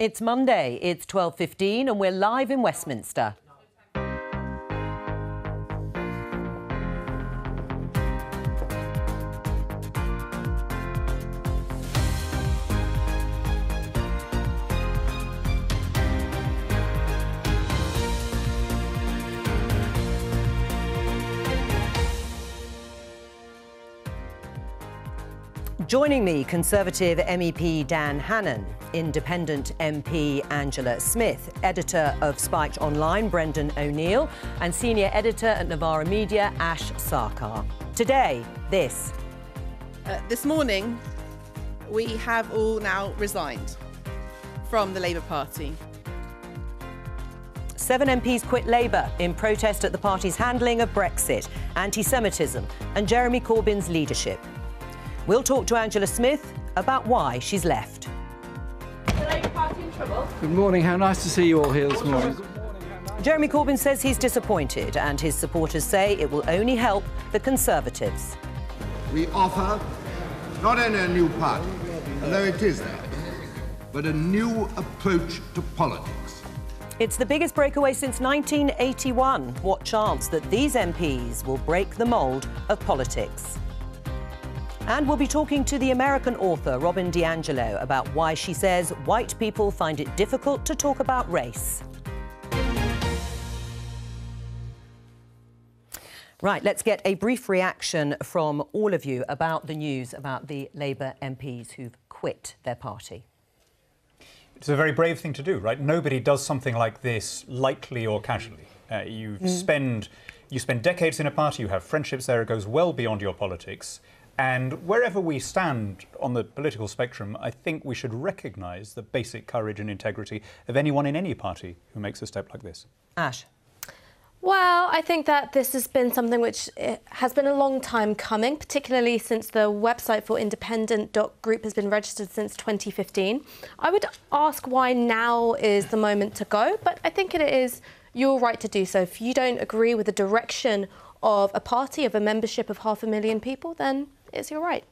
It's Monday, it's 12.15 and we're live in Westminster. Joining me, Conservative MEP Dan Hannan, Independent MP Angela Smith, editor of Spiked Online Brendan O'Neill, and senior editor at Novara Media Ash Sarkar. Today, this. Uh, this morning, we have all now resigned from the Labour Party. Seven MPs quit Labour in protest at the party's handling of Brexit, anti Semitism, and Jeremy Corbyn's leadership. We'll talk to Angela Smith about why she's left. Good morning. How nice to see you all here this morning. Jeremy Corbyn says he's disappointed, and his supporters say it will only help the Conservatives. We offer not only a new party, although it is that, but a new approach to politics. It's the biggest breakaway since 1981. What chance that these MPs will break the mould of politics? And we'll be talking to the American author Robin DiAngelo about why she says white people find it difficult to talk about race. Right, let's get a brief reaction from all of you about the news about the Labour MPs who've quit their party. It's a very brave thing to do, right? Nobody does something like this lightly or casually. Uh, you mm. spend you spend decades in a party, you have friendships there, it goes well beyond your politics. And wherever we stand on the political spectrum, I think we should recognise the basic courage and integrity of anyone in any party who makes a step like this. Ash. Well, I think that this has been something which eh, has been a long time coming, particularly since the website for independent.group has been registered since 2015. I would ask why now is the moment to go, but I think it is your right to do so. If you don't agree with the direction of a party, of a membership of half a million people, then it's your right.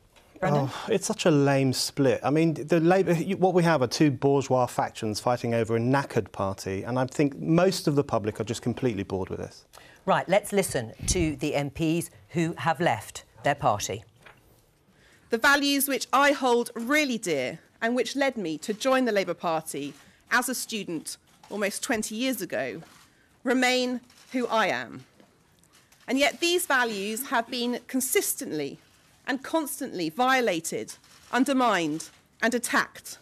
Oh, it's such a lame split. I mean, the Labour, what we have are two bourgeois factions fighting over a knackered party, and I think most of the public are just completely bored with this. Right, let's listen to the MPs who have left their party. The values which I hold really dear and which led me to join the Labour Party as a student almost 20 years ago remain who I am. And yet these values have been consistently and constantly violated, undermined, and attacked.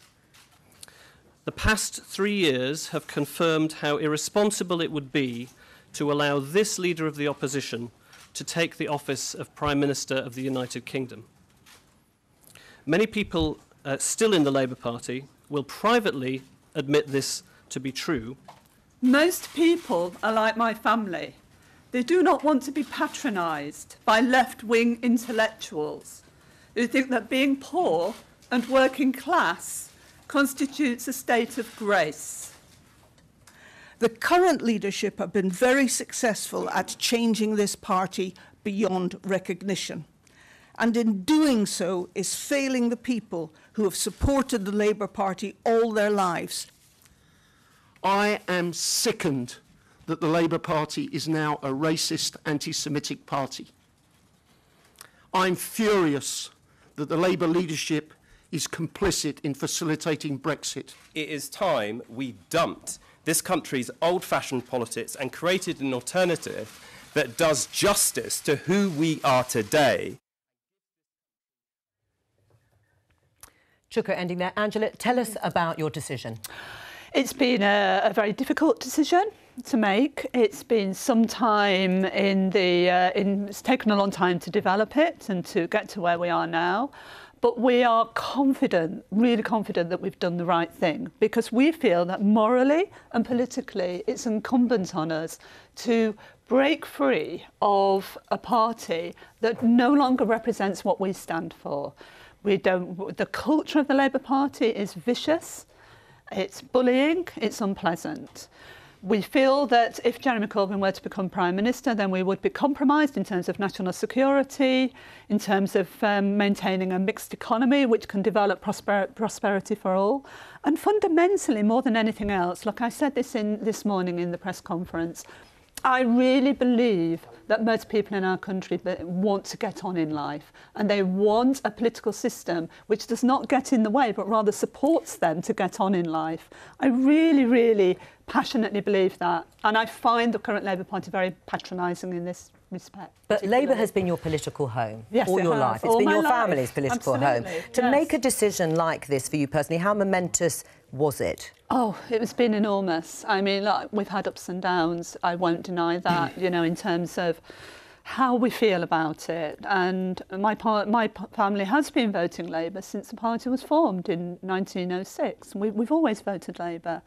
The past three years have confirmed how irresponsible it would be to allow this leader of the opposition to take the office of Prime Minister of the United Kingdom. Many people uh, still in the Labour Party will privately admit this to be true. Most people are like my family. They do not want to be patronised by left wing intellectuals who think that being poor and working class constitutes a state of grace. The current leadership have been very successful at changing this party beyond recognition. And in doing so is failing the people who have supported the Labour Party all their lives. I am sickened that the Labour Party is now a racist, anti Semitic party. I'm furious that the Labour leadership is complicit in facilitating Brexit. It is time we dumped this country's old fashioned politics and created an alternative that does justice to who we are today. Chuka ending there. Angela, tell us about your decision. It's been a, a very difficult decision to make. It's been some time in the, uh, in, it's taken a long time to develop it and to get to where we are now. But we are confident, really confident that we've done the right thing because we feel that morally and politically it's incumbent on us to break free of a party that no longer represents what we stand for. We don't, the culture of the Labour Party is vicious, it's bullying, it's unpleasant. We feel that if Jeremy Corbyn were to become Prime Minister, then we would be compromised in terms of national security, in terms of um, maintaining a mixed economy which can develop prosper prosperity for all. And fundamentally, more than anything else, like I said this in this morning in the press conference, I really believe that most people in our country want to get on in life and they want a political system which does not get in the way but rather supports them to get on in life. I really, really passionately believe that and I find the current Labour Party very patronising in this respect. But Labour has been your political home yes, all your has. life. It's all been your life. family's political Absolutely. home. To yes. make a decision like this for you personally, how momentous was it? Oh, it has been enormous. I mean, like, we've had ups and downs. I won't deny that, you know, in terms of how we feel about it. And my, my family has been voting Labour since the party was formed in 1906. We, we've always voted Labour.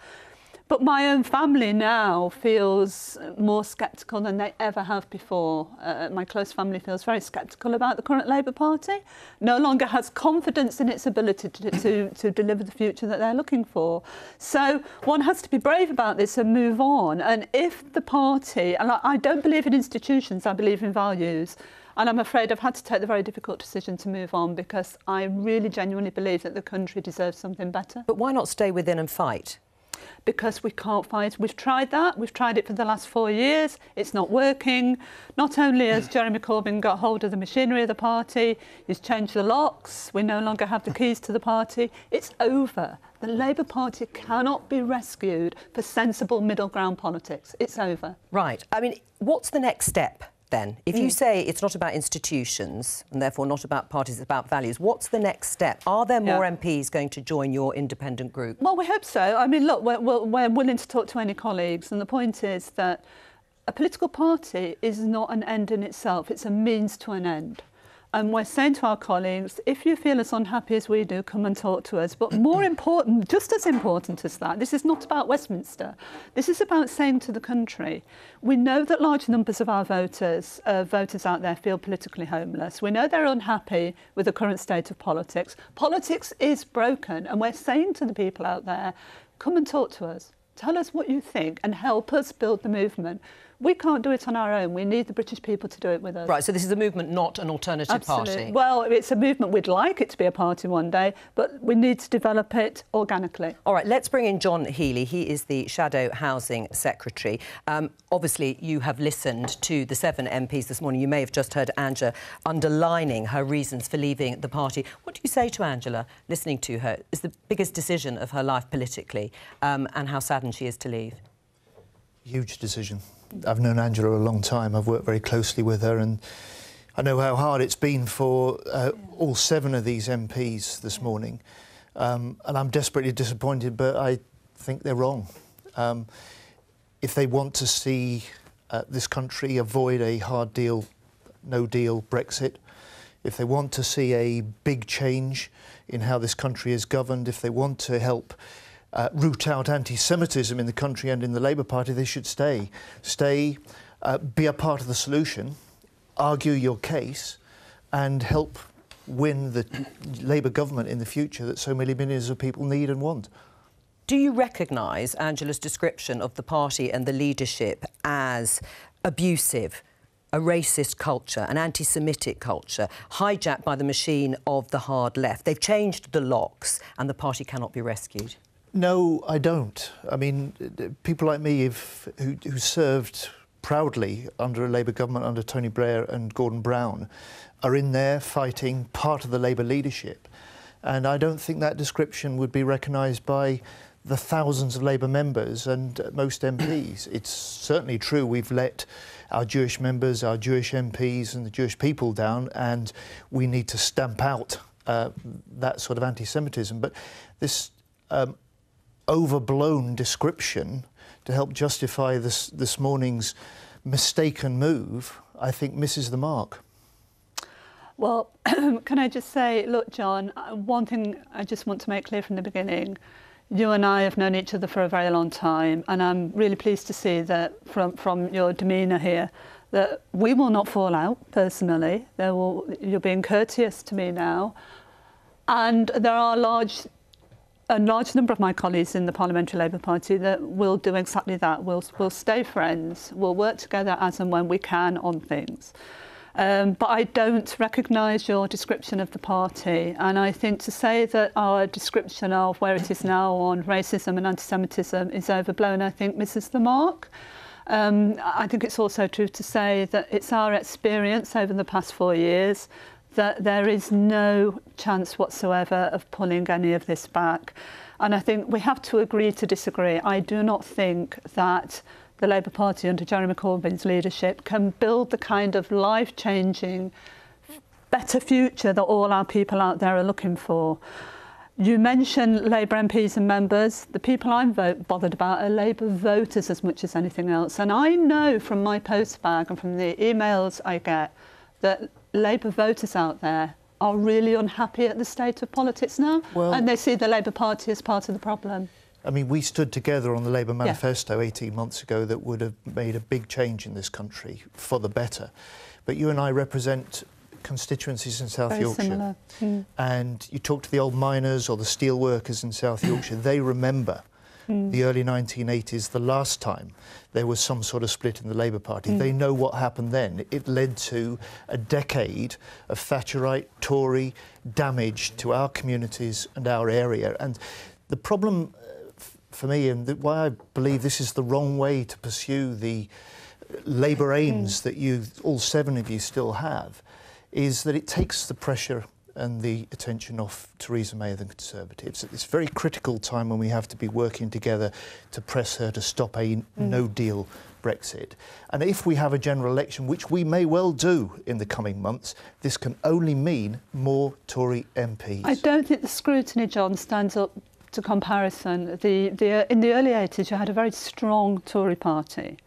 But my own family now feels more sceptical than they ever have before. Uh, my close family feels very sceptical about the current Labour Party, no longer has confidence in its ability to, to, to deliver the future that they're looking for. So one has to be brave about this and move on. And if the party, and I, I don't believe in institutions, I believe in values, and I'm afraid I've had to take the very difficult decision to move on because I really genuinely believe that the country deserves something better. But why not stay within and fight? Because we can't fight. We've tried that. We've tried it for the last four years. It's not working. Not only has mm. Jeremy Corbyn got hold of the machinery of the party, he's changed the locks. We no longer have the keys to the party. It's over. The Labour Party cannot be rescued for sensible middle ground politics. It's over. Right. I mean, what's the next step? Then? If you mm. say it's not about institutions and therefore not about parties, it's about values, what's the next step? Are there more Yeah. MPs going to join your independent group? Well, we hope so. I mean, look, we're, we're willing to talk to any colleagues, and the point is that a political party is not an end in itself, it's a means to an end. And we're saying to our colleagues, if you feel as unhappy as we do, come and talk to us. But more important, just as important as that, this is not about Westminster. This is about saying to the country, we know that large numbers of our voters, uh, voters out there feel politically homeless. We know they're unhappy with the current state of politics. Politics is broken. And we're saying to the people out there, come and talk to us. Tell us what you think and help us build the movement. We can't do it on our own. We need the British people to do it with us. Right, so this is a movement, not an alternative Absolutely. party. Well, it's a movement. We'd like it to be a party one day, but we need to develop it organically. All right, let's bring in John Healey. He is the Shadow Housing Secretary. Um, obviously, you have listened to the seven MPs this morning. You may have just heard Angela underlining her reasons for leaving the party. What do you say to Angela, listening to her? It's the biggest decision of her life politically, um, and how saddened she is to leave. Huge decision. I've known Angela a long time. I've worked very closely with her, and I know how hard it's been for uh, all seven of these MPs this morning. Um, and I'm desperately disappointed, but I think they're wrong. Um, if they want to see uh, this country avoid a hard deal, no deal Brexit, if they want to see a big change in how this country is governed, if they want to help uh, root out anti-Semitism in the country and in the Labour Party, they should stay. Stay, uh, be a part of the solution, argue your case, and help win the Labour government in the future that so many millions of people need and want. Do you recognise Angela's description of the party and the leadership as abusive, a racist culture, an anti Semitic culture, hijacked by the machine of the hard left? They've changed the locks and the party cannot be rescued. No, I don't. I mean, people like me have, who, who served proudly under a Labour government under Tony Blair and Gordon Brown are in there fighting part of the Labour leadership. And I don't think that description would be recognised by the thousands of Labour members and most MPs. It's certainly true we've let our Jewish members, our Jewish MPs and the Jewish people down and we need to stamp out uh, that sort of anti-Semitism. But this um, overblown description to help justify this, this morning's mistaken move, I think misses the mark. Well, can I just say, look, John, one thing I just want to make clear from the beginning. You and I have known each other for a very long time, and I'm really pleased to see that from, from your demeanour here that we will not fall out personally. There will, you're being courteous to me now. And there are large a large number of my colleagues in the Parliamentary Labour Party that will do exactly that. We'll, we'll stay friends. We'll work together as and when we can on things. Um, but I don't recognise your description of the party. And I think to say that our description of where it is now on racism and anti-Semitism is overblown, I think misses the mark. Um, I think it's also true to say that it's our experience over the past four years that there is no chance whatsoever of pulling any of this back. And I think we have to agree to disagree. I do not think that the Labour Party under Jeremy Corbyn's leadership can build the kind of life-changing, better future that all our people out there are looking for. You mentioned Labour MPs and members. The people I'm vote, bothered about are Labour voters as much as anything else. And I know from my postbag and from the emails I get that Labour voters out there are really unhappy at the state of politics now. Well, and they see the Labour Party as part of the problem. I mean, we stood together on the Labour manifesto yeah. 18 months ago that would have made a big change in this country for the better. But you and I represent constituencies in South Very Yorkshire. Mm. And you talk to the old miners or the steel workers in South Yorkshire, they remember mm. the early 1980s, the last time there was some sort of split in the Labour Party. Mm. They know what happened then. It led to a decade of Thatcherite, Tory damage to our communities and our area. And the problem for me, and why I believe this is the wrong way to pursue the Labour aims mm. that you, all seven of you, still have, is that it takes the pressure and the attention off Theresa May and the Conservatives at this very critical time when we have to be working together to press her to stop a mm. no-deal Brexit. And if we have a general election, which we may well do in the coming months, this can only mean more Tory MPs. I don't think the scrutiny, John, stands up to comparison, the, the, in the early 80s, you had a very strong Tory party.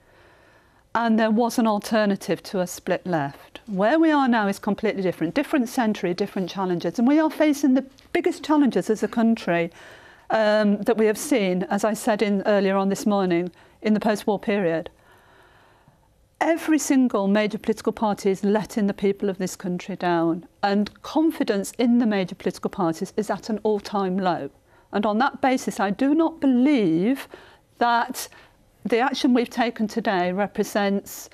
And there was an alternative to a split left. Where we are now is completely different. Different century, different challenges. And we are facing the biggest challenges as a country um, that we have seen, as I said in, earlier on this morning, in the post-war period. Every single major political party is letting the people of this country down. And confidence in the major political parties is at an all-time low. And on that basis, I do not believe that the action we've taken today represents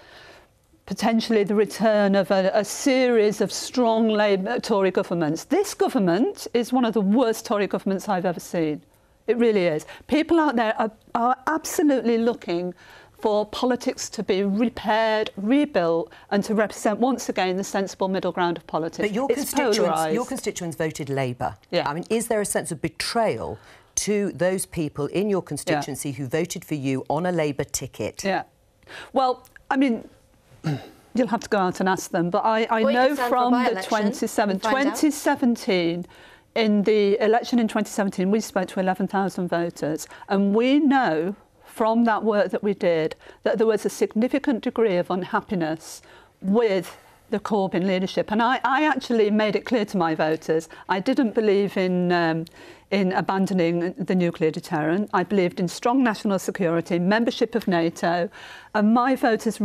potentially the return of a, a series of strong Labour Tory governments. This government is one of the worst Tory governments I've ever seen. It really is. People out there are, are absolutely looking for politics to be repaired, rebuilt, and to represent once again the sensible middle ground of politics. But your, it's constituents, polarised. your constituents voted Labour. Yeah. I mean, is there a sense of betrayal to those people in your constituency yeah. who voted for you on a Labour ticket? Yeah. Well, I mean. You'll have to go out and ask them, but I, I know from the 27, 2017, in the election in 2017, we spoke to 11,000 voters, and we know from that work that we did that there was a significant degree of unhappiness with the Corbyn leadership. And I, I actually made it clear to my voters I didn't believe in, um, in abandoning the nuclear deterrent. I believed in strong national security, membership of NATO, and my voters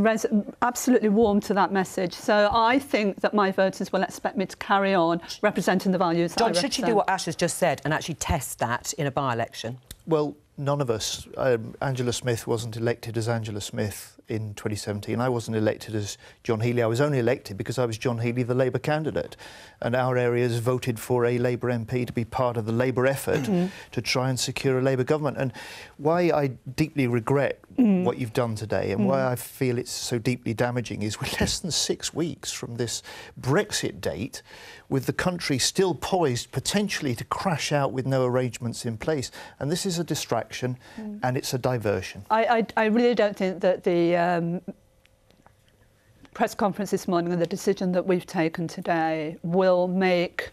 absolutely warmed to that message. So I think that my voters will expect me to carry on representing the values John, should she do what Ash has just said and actually test that in a by-election? Well, none of us, um, Angela Smith wasn't elected as Angela Smith in 2017. I wasn't elected as John Healey. I was only elected because I was John Healey, the Labour candidate. And our areas voted for a Labour MP to be part of the Labour effort mm. to try and secure a Labour government. And why I deeply regret mm. what you've done today and mm. why I feel it's so deeply damaging is we're less than six weeks from this Brexit date with the country still poised potentially to crash out with no arrangements in place. And this is a distraction mm. and it's a diversion. I, I, I, really don't think that the um, press conference this morning and the decision that we've taken today will make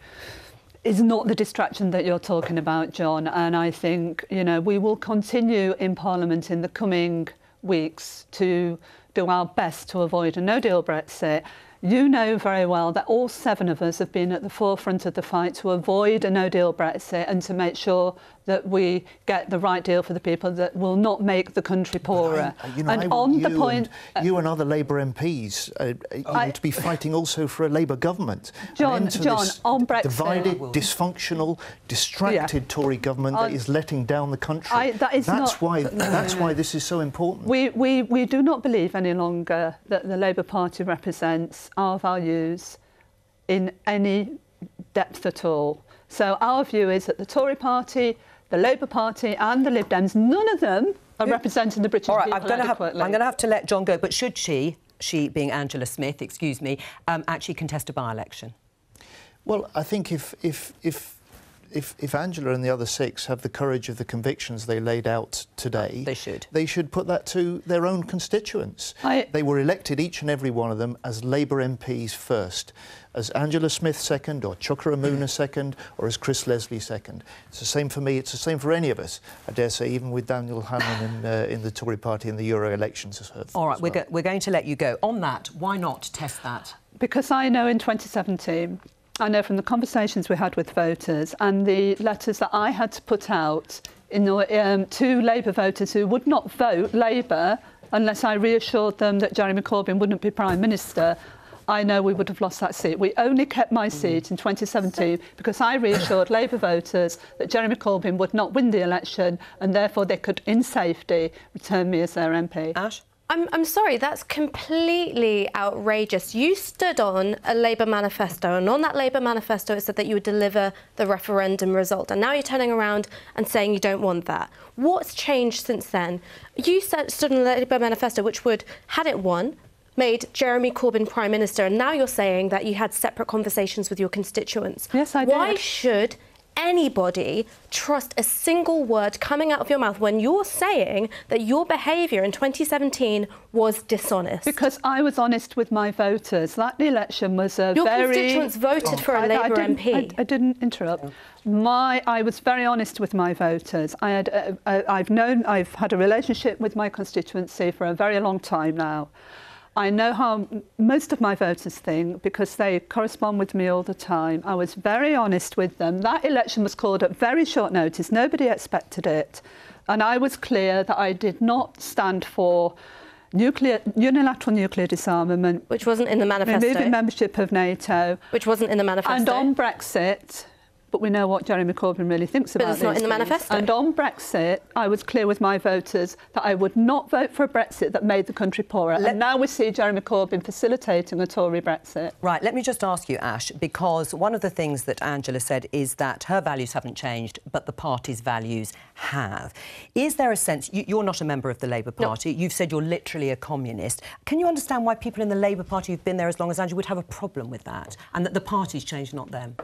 is not the distraction that you're talking about, John. And I think, you know, we will continue in Parliament in the coming weeks to do our best to avoid a no-deal Brexit you know very well that all seven of us have been at the forefront of the fight to avoid a no-deal Brexit and to make sure that we get the right deal for the people that will not make the country poorer. I, you know, and I on the point, and, uh, you and other Labour MPs uh, uh, you I- know, to be fighting also for a Labour government. John- John, this on Brexit- divided, dysfunctional, distracted Tory government that is letting down the country. I- that is that's not- why. that's why this is so important. We, we, we do not believe any longer that the Labour Party represents our values in any depth at all. So our view is that the Tory Party, the Labour Party and the Lib Dems, none of them are representing the British All right, people I'm going to have. I'm going to have to let John go. But should she, she being Angela Smith, excuse me, um, actually contest a by-election? Well, I think if if if if, if Angela and the other six have the courage of the convictions they laid out today, They should. They should put that to their own constituents. they were elected, each and every one of them, as Labour MPs first, as Angela Smith second, or Chuka Umunna second, or as Chris Leslie second. It's the same for me. It's the same for any of us. I dare say, even with Daniel Hannan in, uh, in the Tory Party in the Euro elections. As All right, we're, go- we're going to let you go. On that, why not test that? Because I know in 2017, I know from the conversations we had with voters and the letters that I had to put out in um, to Labour voters who would not vote Labour unless I reassured them that Jeremy Corbyn wouldn't be Prime Minister. I know we would have lost that seat. We only kept my seat in 2017 because I reassured Labour voters that Jeremy Corbyn would not win the election and therefore they could, in safety, return me as their MP. Ash? I'm, I'm sorry, that's completely outrageous. You stood on a Labour manifesto, and on that Labour manifesto, it said that you would deliver the referendum result. And now you're turning around and saying you don't want that. What's changed since then? You said, stood on a Labour manifesto, which would, had it won, made Jeremy Corbyn Prime Minister, and now you're saying that you had separate conversations with your constituents. Yes, I Why did. should anybody trust a single word coming out of your mouth when you're saying that your behaviour in 2017 was dishonest? Because I was honest with my voters. That election was a Your very... constituents voted for a I- I Labour didn't- MP. I, I didn't interrupt. My, I was very honest with my voters. I had, uh, uh, I've known, I've had a relationship with my constituency for a very long time now. I know how most of my voters think because they correspond with me all the time. I was very honest with them. That election was called at very short notice. Nobody expected it. And I was clear that I did not stand for nuclear, unilateral nuclear disarmament. Which wasn't in the manifesto. Removing membership of NATO. Which wasn't in the manifesto. And on Brexit, but we know what Jeremy Corbyn really thinks But about it's not in the things. manifesto. And on Brexit, I was clear with my voters that I would not vote for a Brexit that made the country poorer. and now we see Jeremy Corbyn facilitating a Tory Brexit. Right, let me just ask you, Ash, because one of the things that Angela said is that her values haven't changed, but the party's values have. Is there a sense, you, you're not a member of the Labour Party, you've said you're literally a communist. Can you understand why people in the Labour Party who've been there as long as Angela would have a problem with that and that the party's changed, not them?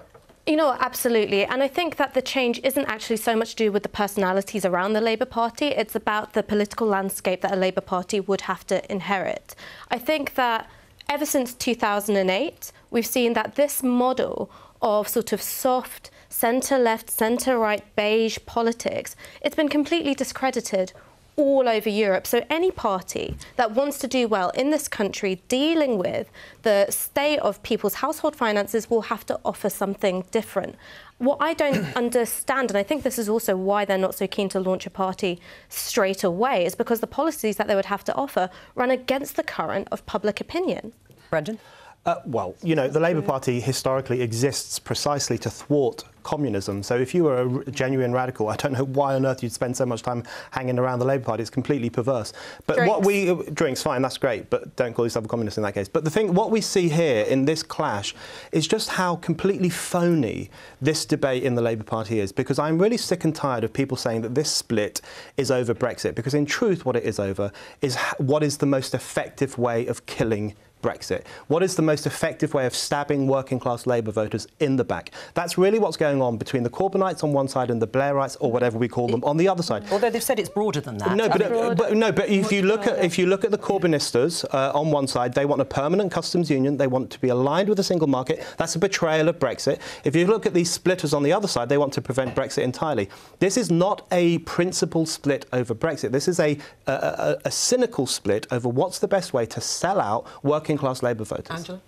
You know, absolutely. And I think that the change isn't actually so much to do with the personalities around the Labour Party. It's about the political landscape that a Labour Party would have to inherit. I think that ever since 2008, we've seen that this model of sort of soft, centre left, centre right, beige politics, it's been completely discredited all over Europe. So any party that wants to do well in this country dealing with the state of people's household finances will have to offer something different. What I don't understand, and I think this is also why they're not so keen to launch a party straight away, is because the policies that they would have to offer run against the current of public opinion. Brendan? Uh, well, you know, the Labour Party historically exists precisely to thwart communism. So if you were a genuine radical, I don't know why on earth you'd spend so much time hanging around the Labour Party. It's completely perverse. But what we uh, drinks fine, that's great, but don't call yourself a communist in that case. But the thing, what we see here in this clash, is just how completely phony this debate in the Labour Party is. Because I'm really sick and tired of people saying that this split is over Brexit. Because in truth, what it is over is what is the most effective way of killing Brexit? What is the most effective way of stabbing working class Labour voters in the back? That's really what's going on between the Corbynites on one side and the Blairites, or whatever we call them, on the other side. Although they've said it's broader than that. No, but, but no, but if you look at if you look at the Corbynistas uh, on one side, they want a permanent customs union. They want to be aligned with the single market. That's a betrayal of Brexit. If you look at these splitters on the other side, they want to prevent Brexit entirely. This is not a principled split over Brexit. This is a a, a, a cynical split over what's the best way to sell out working class Labour voters. Angela?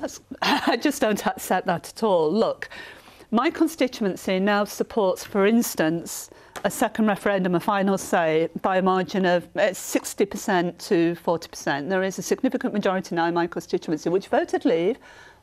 That's, I just don't accept that at all. Look, My constituency now supports, for instance, a second referendum, a final say, by a margin of 60% uh, to 40%. There is a significant majority now in my constituency which voted leave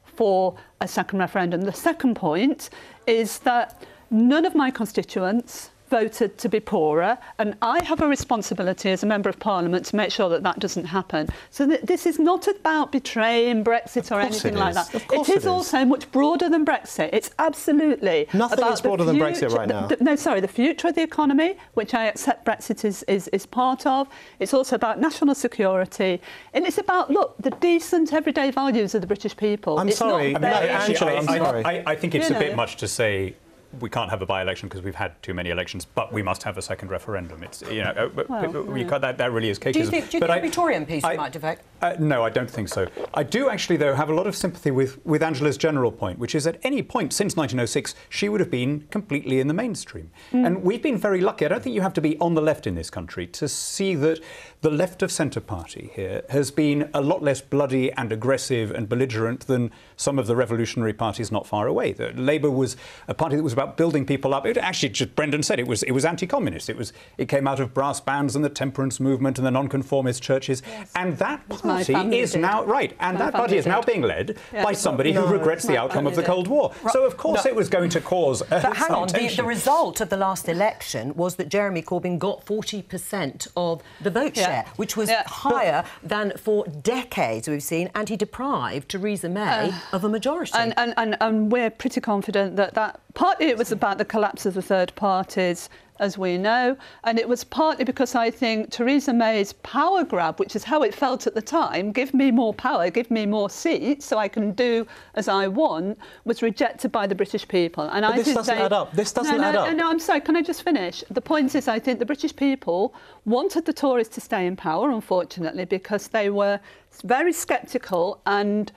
for a second referendum. The second point is that none of my constituents voted to be poorer, and I have a responsibility as a Member of Parliament to make sure that that doesn't happen. So th this is not about betraying Brexit or anything like that. Of course it is, it is also much broader than Brexit. It's absolutely Nothing about is broader than Brexit right now. the- no, sorry, the future of the economy, which I accept Brexit is, is, is part of. It's also about national security. And it's about, look, the decent everyday values of the British people. I'm It's sorry, not no, their- Angela, I, I'm I- sorry. I, I think it's You a bit much to say we can't have a by-election because we've had too many elections, but we must have a second referendum. It's you know, uh, Well, yeah. that, that really is cakeism. Do you think, do you But think I- Tory MPs I- might defect? Uh, no, I don't think so. I do actually, though, have a lot of sympathy with, with Angela's general point, which is at any point since 1906, she would have been completely in the mainstream. Mm. And we've been very lucky. I don't think you have to be on the left in this country to see that the left of centre party here has been a lot less bloody and aggressive and belligerent than some of the revolutionary parties not far away. The Labour was a party that was about building people up. It actually, just Brendan said, it was it was anti-communist. It was it came out of brass bands and the temperance movement and the nonconformist churches. And that party is did. now right. And My that party family is now being led Yeah. by somebody No, who regrets the outcome of the Cold did. War. So of course No. it was going to cause. Uh, But hang some on, the, the result of the last election was that Jeremy Corbyn got 40% of the vote Yeah. share, which was Yeah. higher than for decades we've seen, and he deprived Theresa May Uh, of a majority. And, and, and, and we're pretty confident that that partly it was about the collapse of the third parties, as we know, and it was partly because I think Theresa May's power grab, which is how it felt at the time, give me more power, give me more seats so I can do as I want, was rejected by the British people. And But I this doesn't say, add up. This doesn't no, no, add up. No, no, I'm sorry, can I just finish? The point is, I think the British people wanted the Tories to stay in power, unfortunately, because they were very sceptical and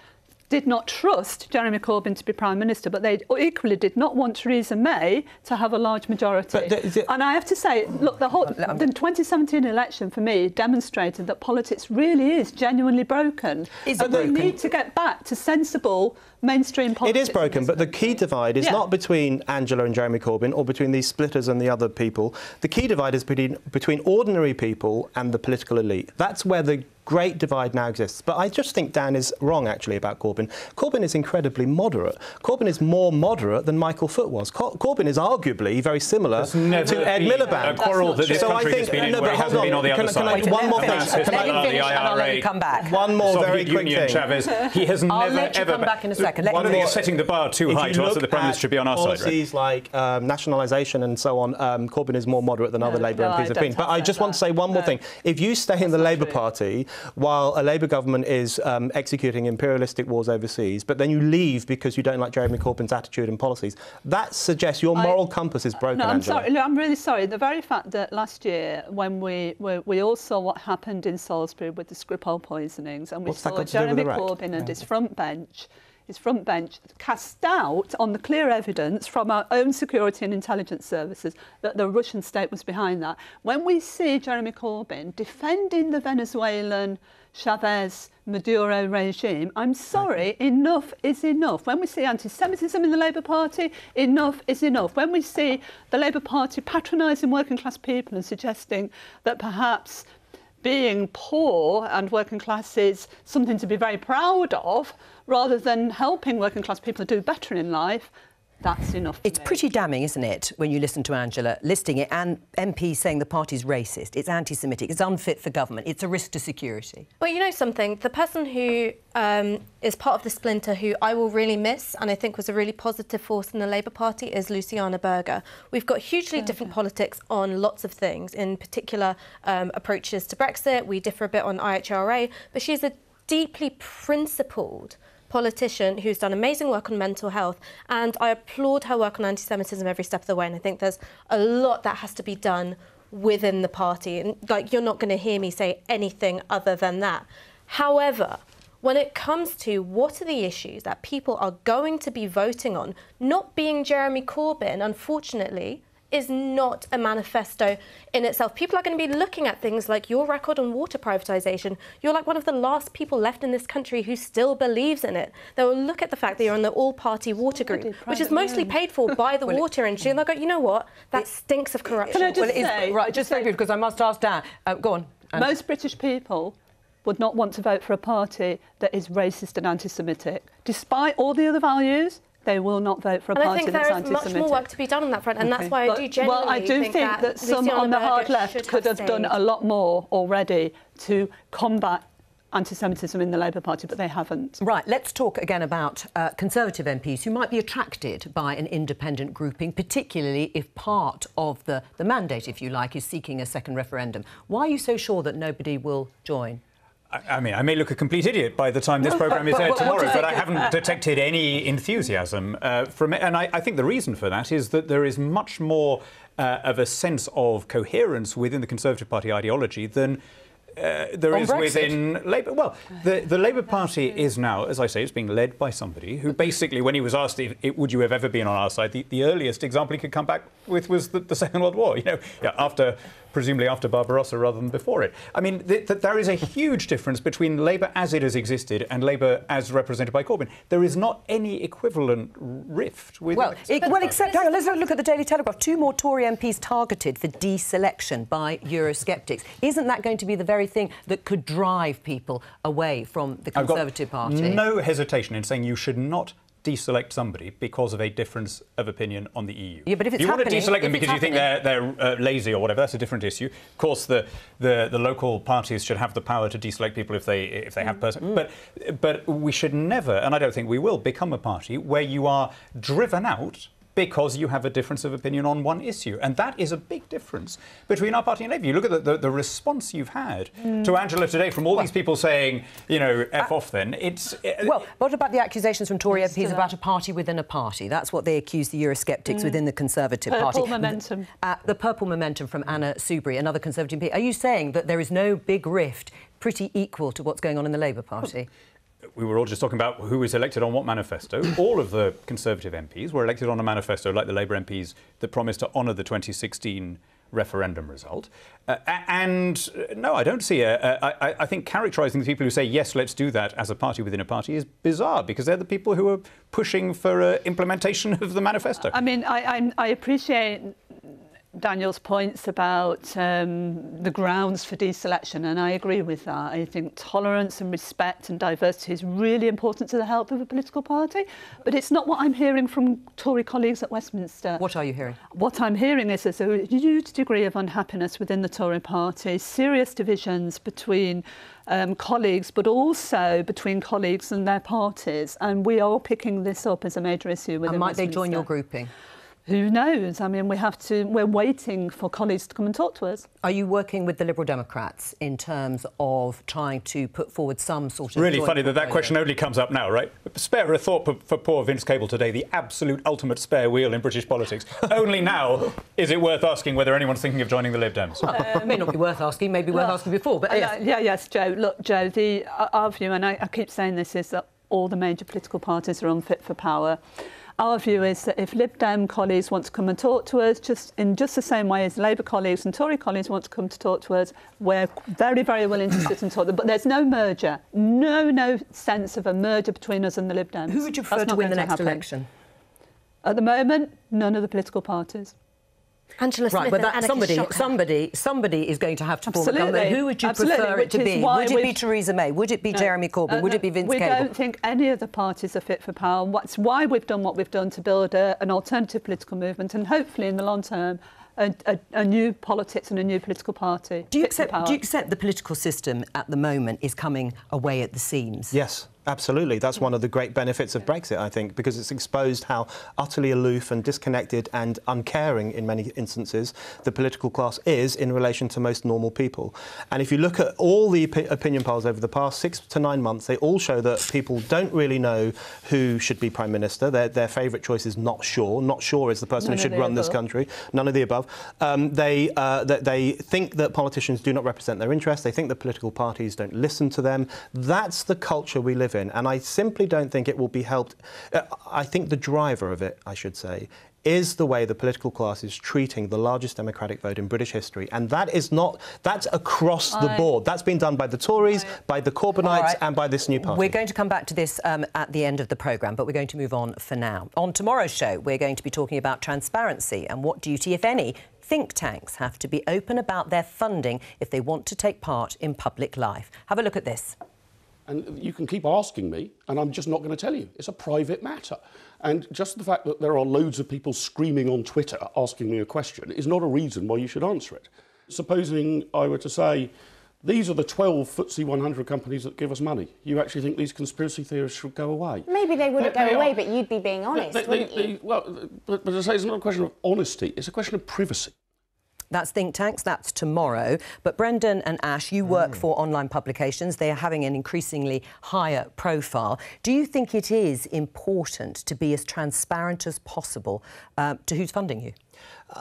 did not trust Jeremy Corbyn to be Prime Minister, but they equally did not want Theresa May to have a large majority. But the- the- and I have to say, look, the, whole, the 2017 election for me demonstrated that politics really is genuinely broken. Is and it we broken? need to get back to sensible mainstream politics. It is broken, but the key divide is Yeah. not between Angela and Jeremy Corbyn or between these splitters and the other people. The key divide is between, between ordinary people and the political elite. That's where the great divide now exists. But I just think Dan is wrong, actually, about Corbyn. Corbyn is incredibly moderate. Corbyn is more moderate than Michael Foot was. Cor- Corbyn is arguably very similar to Ed been Miliband. a quarrel that this so I think, has been in no, where but he hasn't been on the Can other I- can I- side. one more thing. Can I- Let him finish the and I'll let you come back. One more Soviet very quick Union, thing. Chavez. He has I'll never let you ever. come back in a second. Let I him don't think finish. he's setting the bar too If high you to ask look that the Prime Minister should be on our side. Right? policies like um, nationalisation and so on, um, Corbyn is more moderate than other Labour no, MPs have been. But I just want to say one more thing. If you stay in the Labour. Party while a Labour government is um, executing imperialistic wars overseas, but then you leave because you don't like Jeremy Corbyn's attitude and policies, that suggests your I- moral compass is broken, No, I'm Angela. sorry. Look, I'm really sorry. The very fact that last year, when we we, we all saw what happened in Salisbury with the Skripal poisonings, and we What's saw got to do with Jeremy Corbyn and his front bench, his front bench cast doubt on the clear evidence from our own security and intelligence services that the Russian state was behind that. When we see Jeremy Corbyn defending the Venezuelan Chavez Maduro regime, I'm sorry, enough is enough. When we see anti Semitism in the Labour Party, enough is enough. When we see the Labour Party patronising working class people and suggesting that perhaps being poor and working class is something to be very proud of, rather than helping working class people to do better in life, that's enough. It's me. pretty damning, isn't it, when you listen to Angela listing it and MPs saying the party's racist, it's anti Semitic, it's unfit for government, it's a risk to security. Well, you know something? The person who um, is part of the splinter who I will really miss and I think was a really positive force in the Labour Party is Luciana Berger. We've got hugely different politics on lots of things, in particular um, approaches to Brexit. We differ a bit on IHRA, but she's a deeply principled politician who's done amazing work on mental health and I applaud her work on anti-Semitism every step of the way and I think there's a lot that has to be done within the party and like you're not going to hear me say anything other than that. However, when it comes to what are the issues that people are going to be voting on, not being Jeremy Corbyn, unfortunately, is not a manifesto in itself. People are going to be looking at things like your record on water privatisation. You're like one of the last people left in this country who still believes in it. They will look at the fact that you're on the all-party water group, which is mostly paid for by the Well, water industry, and they'll go, you know what, that stinks of corruption. Can I just Well, it is- say, right, just very brief, because I must ask Dan. Uh, go on. Anne. Most British people would not want to vote for a party that is racist and anti-Semitic. Despite all the other values, they will not vote for a And I party think that's there is much more work to be done on that front, and that's why I do genuinely Well, I do think, that, that some on the hard left should could have done a lot more already to combat anti-Semitism in the Labour Party, but they haven't. Right, let's talk again about uh, Conservative MPs who might be attracted by an independent grouping, particularly if part of the, the mandate, if you like, is seeking a second referendum. Why are you so sure that nobody will join? I mean, I may look a complete idiot by the time this programme is aired tomorrow, but I haven't detected any enthusiasm uh, from it. And I, I think the reason for that is that there is much more uh, of a sense of coherence within the Conservative Party ideology than. Uh, there On is Brexit? within Labour. Well, the, the Labour Party is now, as I say, it's being led by somebody who basically, when he was asked, if, if, would you have ever been on our side, the, the earliest example he could come back with was the, the Second World War. You know, yeah, after presumably after Barbarossa rather than before it. I mean, th- th- there is a huge difference between Labour as it has existed and Labour as represented by Corbyn. There is not any equivalent rift with. Well, it, well, except, hang on, let's look at the Daily Telegraph. Two more Tory MPs targeted for deselection by Eurosceptics. Isn't that going to be the very thing that could drive people away from the Conservative Party? No hesitation in saying you should not deselect somebody because of a difference of opinion on the EU. Yeah, but if it's you want to deselect them because you think they're, they're uh, lazy or whatever, that's a different issue. Of course, the, the, the local parties should have the power to deselect people if they if they have person. But but we should never, and I don't think we will, become a party where you are driven out because you have a difference of opinion on one issue. And that is a big difference between our party and Labour. You look at the, the, the response you've had to Angela today from all these people saying, you know, F off then. It's. Well, what about the accusations from Tory Yes, MPs about a party within a party? That's what they accuse the Eurosceptics Mm. within the Conservative Purple Party. momentum. Uh, the purple momentum from Anna Soubry, another Conservative MP. Are you saying that there is no big rift pretty equal to what's going on in the Labour Party? We were all just talking about who was elected on what manifesto. all of the Conservative MPs were elected on a manifesto like the Labour MPs that promised to honour the 2016 referendum result. Uh, and uh, no, I don't see a. a I, I think characterising the people who say yes, let's do that as a party within a party is bizarre because they're the people who are pushing for uh, implementation of the manifesto. I mean, I, I, I appreciate Daniel's points about um, the grounds for deselection, and I agree with that. I think tolerance and respect and diversity is really important to the health of a political party, but it's not what I'm hearing from Tory colleagues at Westminster. What are you hearing? What I'm hearing is there's a huge degree of unhappiness within the Tory party, serious divisions between um, colleagues, but also between colleagues and their parties. And we are picking this up as a major issue within And might they join your grouping? Who knows? I mean, we have to. We're waiting for colleagues to come and talk to us. Are you working with the Liberal Democrats in terms of trying to put forward some sort of Really joint funny that that question only comes up now, right? Spare a thought for, for poor Vince Cable today, the absolute ultimate spare wheel in British politics. only now is it worth asking whether anyone's thinking of joining the Lib Dems. it may not be worth asking, maybe worth Well, asking before, but uh, yes. yeah, yes, Jo. Look, Jo, the uh, our view, and I, I keep saying this, is that all the major political parties are unfit for power. Our view is that if Lib Dem colleagues want to come and talk to us, just in just the same way as Labour colleagues and Tory colleagues want to come to talk to us, we're very, very willing to sit and talk. to them. But there's no merger, no, no sense of a merger between us and the Lib Dems. Who would you prefer to win the next happen. election? At the moment, none of the political parties. Angela Right, Smith but that Annika somebody, Schocker. somebody, somebody is going to have to form a Absolutely. government. Who would you Absolutely, prefer it to be? Would it be Theresa May? Would it be No. Jeremy Corbyn? Uh, Would no, it be Vince we Cable? don't think any of the parties are fit for power. That's why we've done what we've done to build a, an alternative political movement and hopefully in the long term a, a, a new politics and a new political party. Do you, fit for accept, power. do you accept the political system at the moment is coming away at the seams? Yes, absolutely. That's one of the great benefits of Brexit, I think, because it's exposed how utterly aloof and disconnected and uncaring in many instances the political class is in relation to most normal people. And if you look at all the opi- opinion polls over the past six to nine months, they all show that people don't really know who should be Prime Minister. Their, their favourite choice is not sure. Not sure is the person None who should run this country. None of the above. Um, they, uh, that they think that politicians do not represent their interests. They think that political parties don't listen to them. That's the culture we live in. And I simply don't think it will be helped. Uh, I think the driver of it, I should say, is the way the political class is treating the largest democratic vote in British history. And that is not, that's across the board. That's been done by the Tories, by the Corbynites, right. and by this new party. We're going to come back to this um, at the end of the programme, but we're going to move on for now. On tomorrow's show, we're going to be talking about transparency and what duty, if any, think tanks have to be open about their funding if they want to take part in public life. Have a look at this. And you can keep asking me, and I'm just not going to tell you. It's a private matter. And just the fact that there are loads of people screaming on Twitter asking me a question is not a reason why you should answer it. Supposing I were to say, these are the 12 FTSE 100 companies that give us money. You actually think these conspiracy theorists should go away? Maybe they wouldn't They- go they away, are- but you'd be being honest, They- wouldn't you? well, but, but I say it's not a question of honesty, it's a question of privacy. That's think tanks, that's tomorrow. But Brendan and Ash, you work for online publications. They are having an increasingly higher profile. Do you think it is important to be as transparent as possible uh, to who's funding you?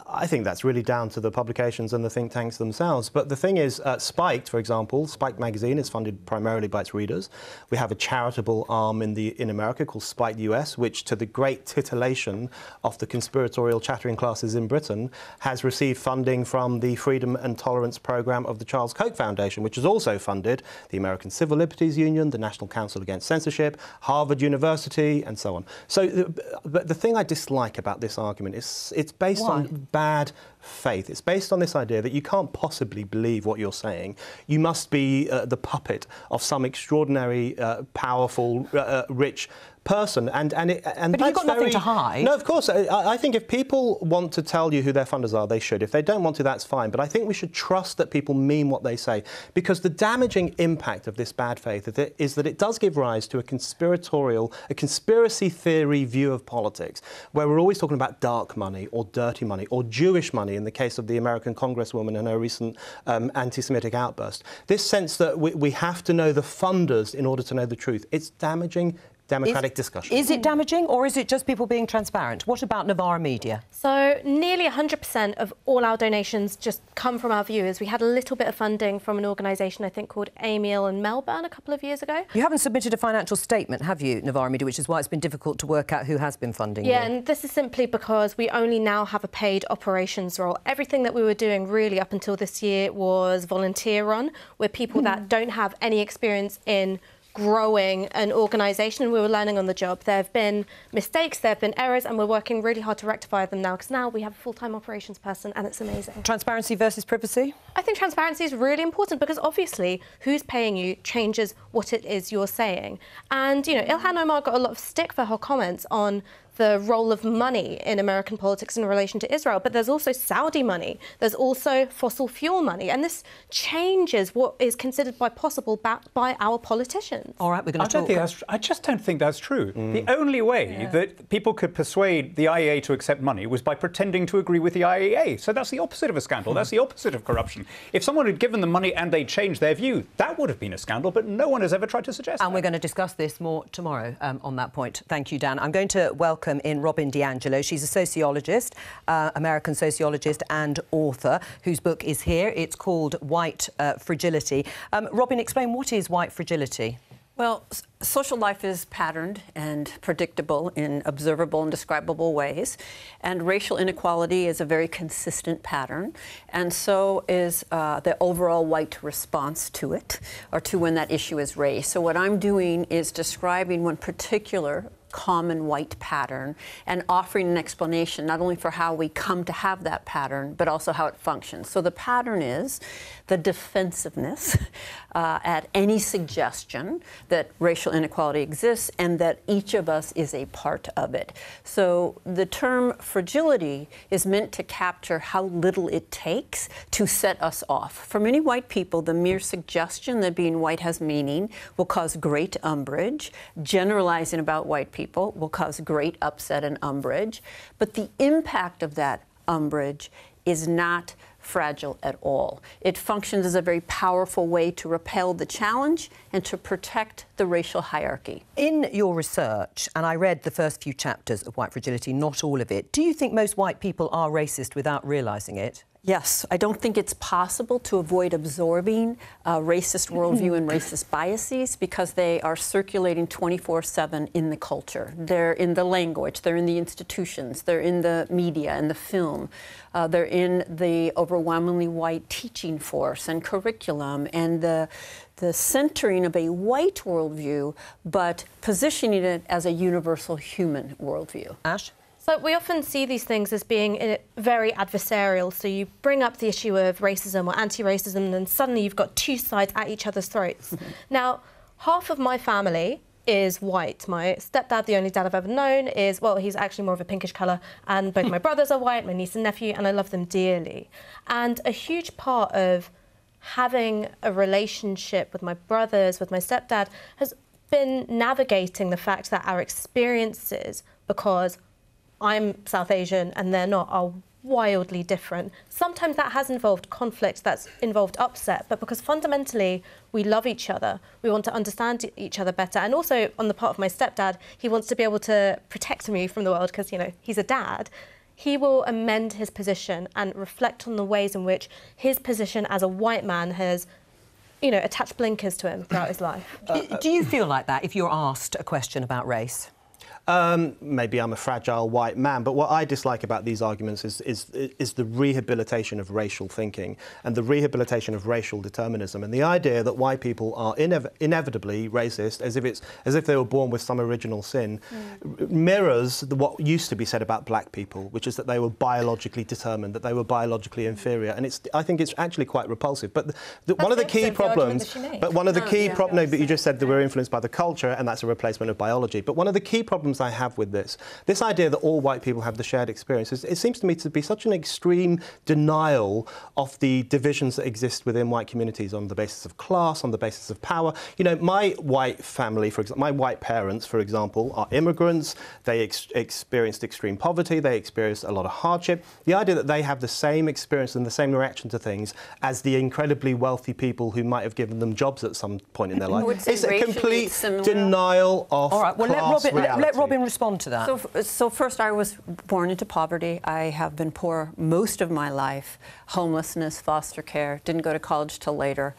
I think that's really down to the publications and the think tanks themselves. But the thing is, uh, Spiked, for example, Spiked magazine is funded primarily by its readers. We have a charitable arm in the in America called Spiked US, which, to the great titillation of the conspiratorial chattering classes in Britain, has received funding from the Freedom and Tolerance program of the Charles Koch Foundation, which has also funded the American Civil Liberties Union, the National Council Against Censorship, Harvard University, and so on. So, the, but the thing I dislike about this argument is it's based On bad faith. It's based on this idea that you can't possibly believe what you're saying. You must be uh, the puppet of some extraordinary, uh, powerful, uh, uh, rich person. And and it, and But you've that's got nothing very- to hide. No, of course. I, I think if people want to tell you who their funders are, they should. If they don't want to, that's fine. But I think we should trust that people mean what they say, because the damaging impact of this bad faith is that- is that it does give rise to a conspiratorial, a conspiracy theory view of politics, where we're always talking about dark money or dirty money or Jewish money in the case of the American Congresswoman and her recent um, anti-Semitic outburst. This sense that we, we have to know the funders in order to know the truth. It's damaging democratic is, discussion. Is it damaging or is it just people being transparent? What about Novara Media? So nearly 100% of all our donations just come from our viewers. We had a little bit of funding from an organisation I think called Amiel in Melburn a couple of years ago. You haven't submitted a financial statement, have you, Novara Media, which is why it's been difficult to work out who has been funding Yeah, you. and this is simply because we only now have a paid operations role. Everything that we were doing really up until this year was volunteer run, where people hmm. that don't have any experience in growing an organisation, and we were learning on the job. There have been mistakes, there have been errors, and we're working really hard to rectify them now because now we have a full-time operations person and it's amazing. Transparency versus privacy? I think transparency is really important because obviously who's paying you changes what it is you're saying. And, you know, Ilhan Omar got a lot of stick for her comments on the role of money in American politics in relation to Israel, but there's also Saudi money, there's also fossil fuel money, and this changes what is considered by possible ba- by our politicians. All right, we're I don't think that's. I just don't think that's true. The only way that people could persuade the IEA to accept money was by pretending to agree with the IEA. So that's the opposite of a scandal. That's the opposite of corruption. If someone had given them money and they changed their view, that would have been a scandal. But no one has ever tried to suggest. And we're going to discuss this more tomorrow um, on that point. Thank you, Dan. I'm going to welcome in Robin DiAngelo. She's a sociologist, uh, American sociologist and author, whose book is here. It's called White uh, Fragility. Um, Robin, explain what is white fragility? Well, social life is patterned and predictable in observable and describable ways, and racial inequality is a very consistent pattern, and so is uh, the overall white response to it, or to when that issue is raised. So, what I'm doing is describing one particular common white pattern and offering an explanation not only for how we come to have that pattern, but also how it functions. So the pattern is the defensiveness uh, at any suggestion that racial inequality exists and that each of us is a part of it. So the term fragility is meant to capture how little it takes to set us off. For many white people, the mere suggestion that being white has meaning will cause great umbrage. Generalizing about white people will cause great upset and umbrage. But the impact of that umbrage is not fragile at all. It functions as a very powerful way to repel the challenge and to protect the racial hierarchy. In your research, and I read the first few chapters of White Fragility, not all of it, do you think most white people are racist without realising it? Yes, I don't think it's possible to avoid absorbing uh, racist worldview and racist biases because they are circulating 24 7 in the culture. They're in the language, they're in the institutions, they're in the media and the film, uh, they're in the overwhelmingly white teaching force and curriculum and the, the centering of a white worldview, but positioning it as a universal human worldview. Ash? So we often see these things as being uh, very adversarial. So you bring up the issue of racism or anti-racism, and then suddenly you've got two sides at each other's throats. now, half of my family is white. My stepdad, the only dad I've ever known, is well, he's actually more of a pinkish colour, and both my brothers are white, my niece and nephew, and I love them dearly. And a huge part of having a relationship with my brothers, with my stepdad, has been navigating the fact that our experiences, because I'm South Asian and they're not, are wildly different. Sometimes that has involved conflict, that's involved upset, but because fundamentally we love each other, we want to understand each other better. And also, on the part of my stepdad, he wants to be able to protect me from the world because, you know, he's a dad. He will amend his position and reflect on the ways in which his position as a white man has you know, attached blinkers to him throughout his life. Do, do you feel like that if you're asked a question about race? Um, maybe I'm a fragile white man, but what I dislike about these arguments is, is, is the rehabilitation of racial thinking and the rehabilitation of racial determinism and the idea that white people are inev inevitably racist as if, it's, as if they were born with some original sin mm. mirrors the, what used to be said about black people, which is that they were biologically determined, that they were biologically inferior. And it's, I think it's actually quite repulsive. But the, the, one of the key problems, but one of the oh, key yeah, problems, no, but you just said that we're influenced by the culture and that's a replacement of biology. But one of the key problems problems I have with this. This idea that all white people have the shared experiences, it seems to me to be such an extreme denial of the divisions that exist within white communities on the basis of class, on the basis of power. You know, my white family, for example, my white parents, for example, are immigrants. They ex experienced extreme poverty. They experienced a lot of hardship. The idea that they have the same experience and the same reaction to things as the incredibly wealthy people who might have given them jobs at some point in their life is a complete similar. denial of All right, well, let Robin, let, let Robin respond to that. So, so first, I was born into poverty. I have been poor most of my life. Homelessness, foster care. Didn't go to college till later.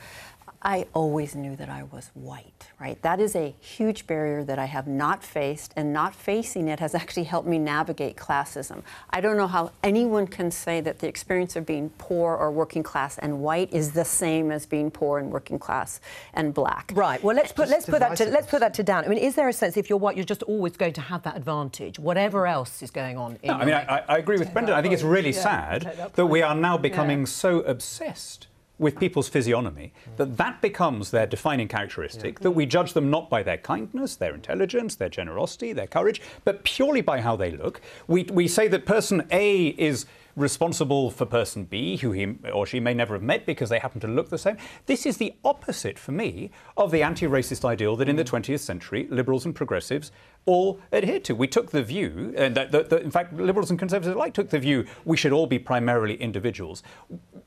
I always knew that I was white, right? That is a huge barrier that I have not faced, and not facing it has actually helped me navigate classism. I don't know how anyone can say that the experience of being poor or working class and white is the same as being poor and working class and black. Right. Well, let's eh, put let's put that to let's put that to Dan. I mean, is there a sense if you're white, you're just always going to have that advantage, whatever else is going on? no, I mean, I, I, agree with Brendan. I think it's really yeah, sad that, that we are now becoming yeah. so obsessed with people's physiognomy, mm. that that becomes their defining characteristic, yeah. that we judge them not by their kindness, their intelligence, their generosity, their courage, but purely by how they look. We, we say that person A is responsible for person B, who he or she may never have met because they happen to look the same. This is the opposite, for me, of the anti racist ideal that in the 20th century liberals and progressives all adhered to. We took the view, and that, that, that, in fact, liberals and conservatives alike took the view we should all be primarily individuals.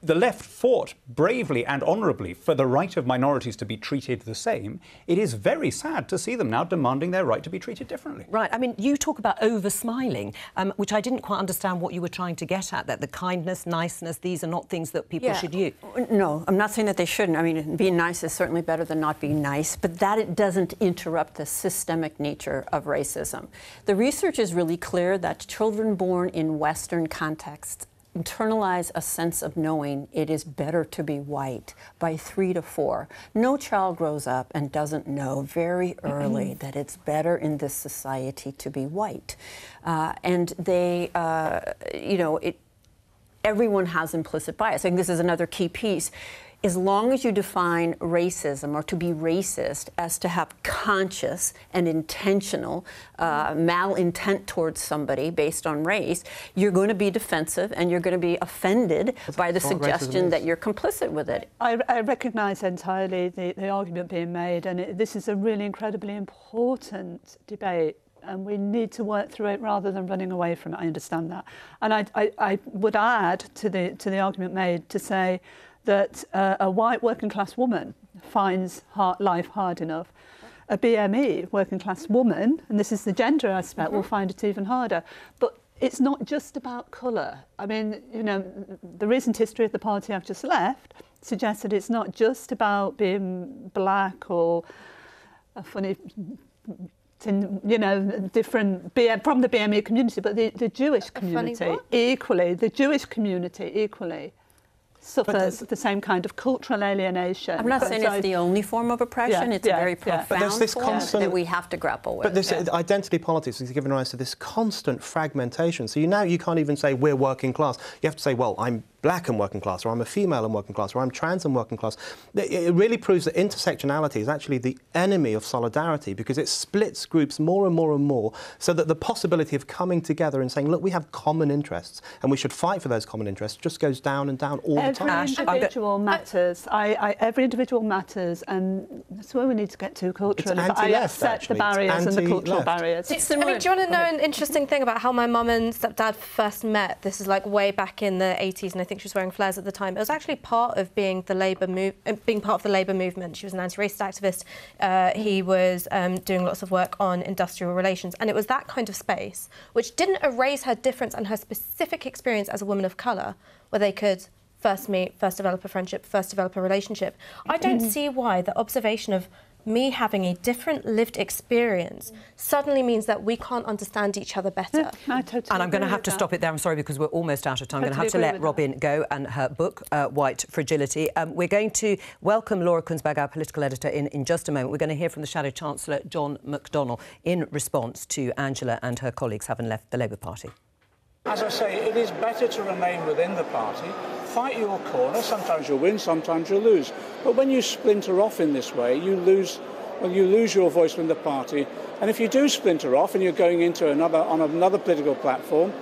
The left fought bravely and honourably for the right of minorities to be treated the same. It is very sad to see them now demanding their right to be treated differently. Right. I mean, you talk about over smiling, um, which I didn't quite understand what you were trying to get at. That the kindness, niceness, these are not things that people yeah. should use. No, I'm not saying that they shouldn't. I mean, being nice is certainly better than not being nice, but that it doesn't interrupt the systemic nature of racism. The research is really clear that children born in Western contexts internalize a sense of knowing it is better to be white by three to four. No child grows up and doesn't know very early that it's better in this society to be white. Uh, and they, uh, you know, it, everyone has implicit bias. I think this is another key piece as long as you define racism or to be racist as to have conscious and intentional uh, malintent towards somebody based on race, you're going to be defensive and you're going to be offended That's by the suggestion that you're complicit with it. I, I recognise entirely the, the argument being made, and it, this is a really incredibly important debate and we need to work through it rather than running away from it. I understand that. And I, I, I would add to the, to the argument made to say that uh, a white working class woman finds hard, life hard enough. A BME, working class woman, and this is the gender aspect, mm -hmm. will find it even harder. But it's not just about colour. I mean, you know, the recent history of the party I've just left suggests that it's not just about being black or a funny, you know, different from the BME community, but the, the Jewish community equally, the Jewish community equally suffers the same kind of cultural alienation. I'm not saying so, it's the only form of oppression. Yeah, it's yeah, a very profound yeah. but this form constant, that we have to grapple with. But this identity politics is giving rise to this constant fragmentation. So you now you can't even say we're working class. You have to say, well, I'm black and working class, or I'm a female and working class, or I'm trans and working class. It really proves that intersectionality is actually the enemy of solidarity because it splits groups more and more and more so that the possibility of coming together and saying, look, we have common interests and we should fight for those common interests just goes down and down all every the time. Every individual matters. I, I, every individual matters, and that's where we need to get to culturally. It's I accept actually. the barriers and the cultural barriers. It's, I mean, do you want to know an interesting thing about how my mum and stepdad first met? This is like way back in the 80s, and I think she was wearing flares at the time. It was actually part of being the Labour move, uh, being part of the Labour movement. She was an anti-racist activist. Uh, he was um, doing lots of work on industrial relations, and it was that kind of space which didn't erase her difference and her specific experience as a woman of colour, where they could first meet, first develop a friendship, first develop a relationship. I don't mm-hmm. see why the observation of me having a different lived experience suddenly means that we can't understand each other better. Yeah, totally and I'm going to have to that. stop it there. I'm sorry because we're almost out of time. I'm going to have to let Robin that. go and her book, uh, White Fragility. Um, we're going to welcome Laura Kuenssberg, our political editor, in, in just a moment. We're going to hear from the Shadow Chancellor, John McDonnell, in response to Angela and her colleagues having left the Labour Party. As I say, it is better to remain within the party, fight your corner. Sometimes you'll win, sometimes you'll lose. But when you splinter off in this way, you lose, well, you lose your voice within the party. And if you do splinter off and you're going into another on another political platform,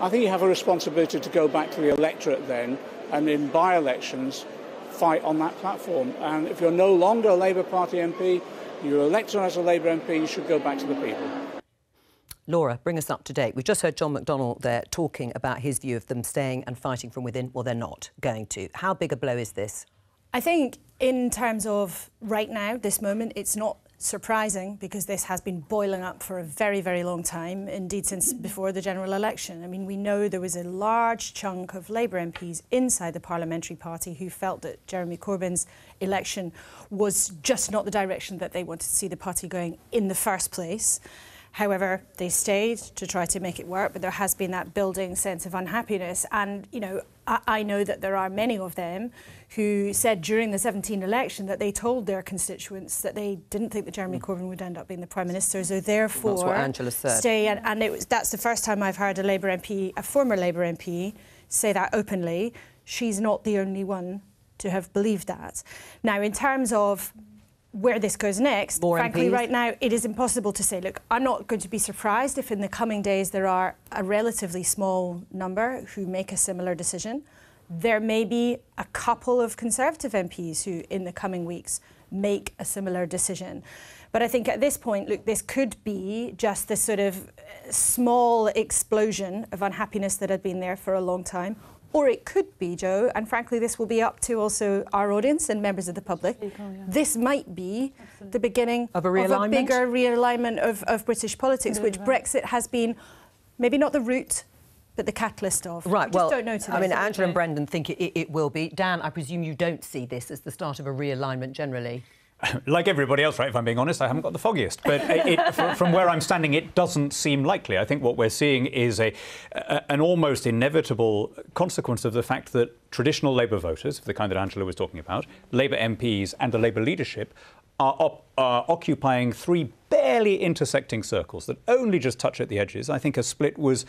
I think you have a responsibility to go back to the electorate then, and in by-elections, fight on that platform. And if you're no longer a Labour Party MP, you're elected as a Labour MP, you should go back to the people. Laura, bring us up to date. We've just heard John McDonnell there talking about his view of them staying and fighting from within. Well, they're not going to. How big a blow is this? I think, in terms of right now, this moment, it's not surprising because this has been boiling up for a very, very long time, indeed since before the general election. I mean, we know there was a large chunk of Labour MPs inside the parliamentary party who felt that Jeremy Corbyn's election was just not the direction that they wanted to see the party going in the first place. However, they stayed to try to make it work, but there has been that building sense of unhappiness. And, you know, I, I know that there are many of them who said during the 17 election that they told their constituents that they didn't think that Jeremy mm. Corbyn would end up being the Prime Minister. So therefore, that's what Angela said. stay. And, and it was, that's the first time I've heard a Labour MP, a former Labour MP, say that openly. She's not the only one to have believed that. Now, in terms of where this goes next, More frankly, MPs. right now, it is impossible to say. Look, I'm not going to be surprised if in the coming days there are a relatively small number who make a similar decision. There may be a couple of Conservative MPs who, in the coming weeks, make a similar decision. But I think at this point, look, this could be just this sort of small explosion of unhappiness that had been there for a long time, or it could be, Jo, and frankly, this will be up to also our audience and members of the public. This might be Absolutely. the beginning of a, of a bigger realignment of, of British politics, which Brexit has been maybe not the root but the catalyst of. Right, well, don't know I mean, Angela and Brendan think it, it, will be. Dan, I presume you don't see this as the start of a realignment generally. like everybody else, right? If I'm being honest, I haven't got the foggiest. But it, from, where I'm standing, it doesn't seem likely. I think what we're seeing is a, a, an almost inevitable consequence of the fact that traditional Labour voters, the kind that Angela was talking about, Labour MPs, and the Labour leadership are, op, are occupying three barely intersecting circles that only just touch at the edges. I think a split was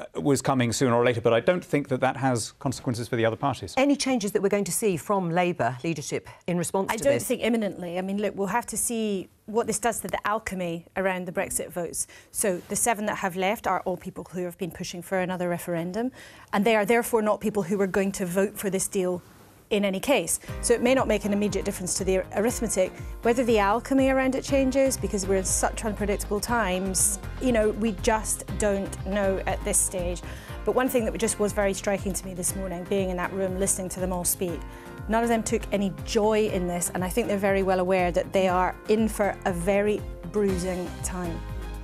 Uh, was coming sooner or later, but I don't think that that has consequences for the other parties. Any changes that we're going to see from Labour leadership in response I to this? I don't think imminently. I mean, look, we'll have to see what this does to the alchemy around the Brexit votes. So the seven that have left are all people who have been pushing for another referendum, and they are therefore not people who are going to vote for this deal in any case. So it may not make an immediate difference to the arithmetic. Whether the alchemy around it changes, because we're in such unpredictable times, you know, we just don't know at this stage. But one thing that just was very striking to me this morning, being in that room, listening to them all speak, none of them took any joy in this, and I think they're very well aware that they are in for a very bruising time.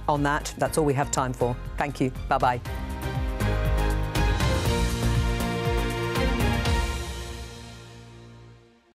On that, that's all we have time for. Thank you. Bye-bye.